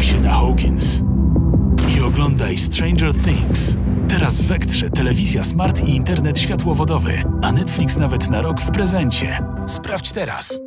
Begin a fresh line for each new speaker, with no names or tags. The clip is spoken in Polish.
Się na Hawkins i oglądaj Stranger Things. Teraz w Ektrze telewizja smart i internet światłowodowy, a Netflix nawet na rok w prezencie. Sprawdź teraz.